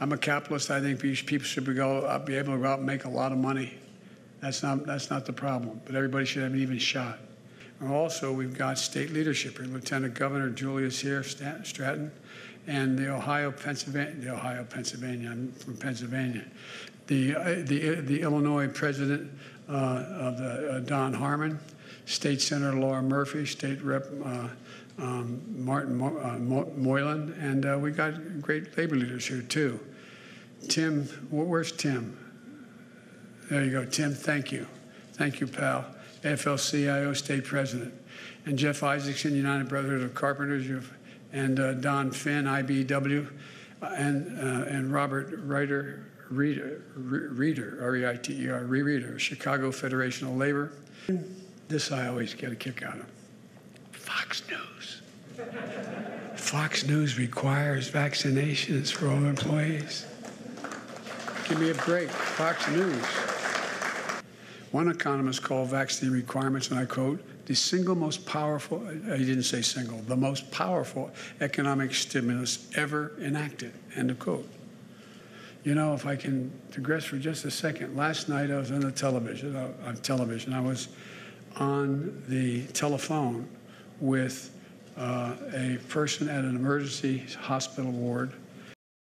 I'm a capitalist. I think pe- people should be, go, uh, be able to go out and make a lot of money. That's not, that's not the problem, but everybody should have an even shot. And also, we've got state leadership here. Lieutenant Governor Julius here, Stratton, and the Ohio, Pennsylvania, the Ohio, Pennsylvania. I'm from Pennsylvania. The uh, the the Illinois President of the uh, Don Harmon, State Senator Laura Murphy, State Rep. Uh, um, Martin Mo- uh, Mo- Moylan, and uh, we got great labor leaders here too. Tim, wh- where's Tim? There you go, Tim. Thank you, thank you, pal. AFL-CIO State President, and Jeff Isaacson, United Brotherhood of Carpenters, and uh, Don Finn, IBW, uh, and uh, and Robert Reiter, Reader, Re- Reader, R-E-I-T-E-R, Chicago Federation of Labor. This I always get a kick out of. Fox News. Fox News requires vaccinations for all employees. Give me a break. Fox News. One economist called vaccine requirements, and I quote, the single most powerful, he didn't say single, the most powerful economic stimulus ever enacted, end of quote. You know, if I can digress for just a second, last night I was on the television, uh, on television, I was on the telephone with uh, a person at an emergency hospital ward